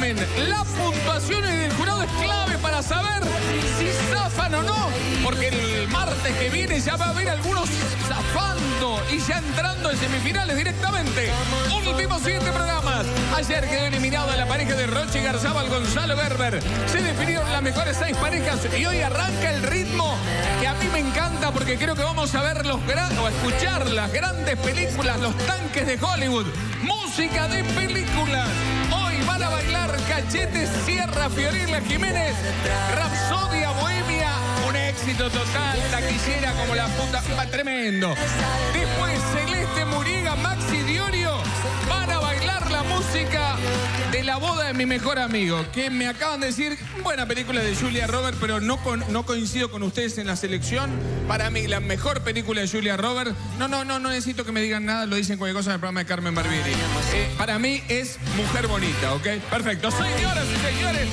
las puntuaciones del jurado es clave para saber si zafan o no. Porque el martes que viene ya va a haber algunos zafando y ya entrando en semifinales directamente. Últimos siete programas. Ayer quedó eliminado la pareja de Roche Garzabal Gonzalo Berber. Se definieron las mejores seis parejas y hoy arranca el ritmo que a mí me encanta porque creo que vamos a ver los gran, o a escuchar las grandes películas, los tanques de Hollywood. Música de películas. Cachete Sierra Fiorella Jiménez, Rapsodia Bohemia, un éxito total, taquillera como la puta, tremendo. Después Celeste Muriga, Maxi Diorio, van a bailar la música la boda de mi mejor amigo, que me acaban de decir, buena película de Julia Roberts, pero no, no coincido con ustedes en la selección. Para mí, la mejor película de Julia Roberts, no, no, no, no necesito que me digan nada, lo dicen cualquier cosa en el programa de Carmen Barbieri. Eh, para mí es Mujer Bonita, ¿ok? Perfecto. Señoras y señores,